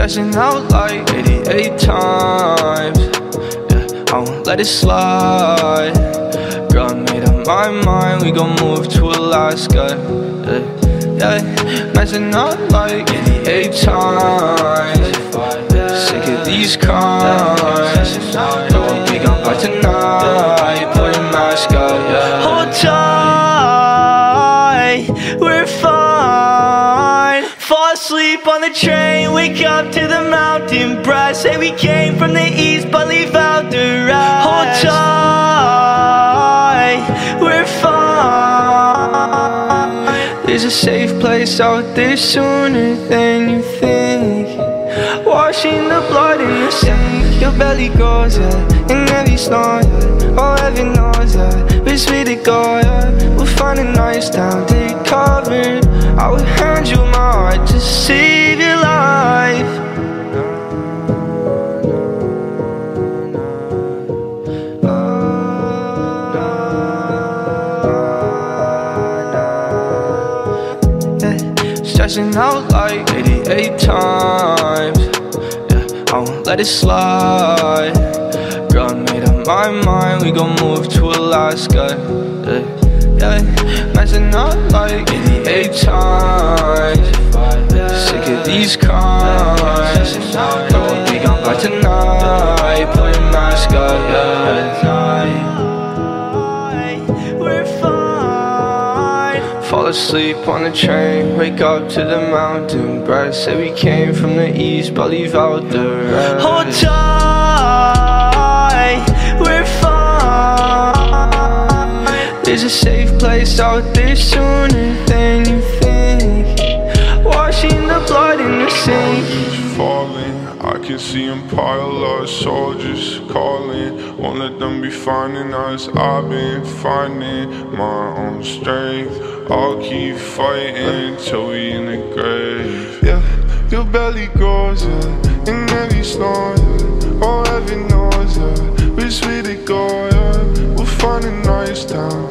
Stressing out like 88 times. Yeah, I won't let it slide. Girl, I made up my mind, we gon' move to Alaska. Yeah, yeah, messing up like 88 times. Sick of these crimes. No, we gon' fight tonight. Put your mask yeah. Hold tight, we're fine. Asleep on the train, wake up to the mountain brass. Say we came from the east, but leave out the rest. Hold tight, we're fine. There's a safe place out there sooner than you think. Washing the blood in the sink. Your belly goes, yeah, and every snore, yeah. Oh, heaven knows, yeah. We to go, yeah. We'll find a nice town, stressing out like 88 times. Yeah, I won't let it slide. Girl, I made up my mind, we gon' move to Alaska. Yeah, yeah, messing up like 88 times. Sick of these asleep on the train, wake up to the mountain breath. Say we came from the east, but leave out the rest. Hold tight, we're fine. There's a safe place out there sooner than you think. Can see them pile up, soldiers calling. Won't let them be finding us. I've been finding my own strength. I'll keep fighting till we in the grave. Yeah, your belly grows, yeah, and every snore, yeah. Heaven knows, yeah. We to go, yeah. We'll find a nice town,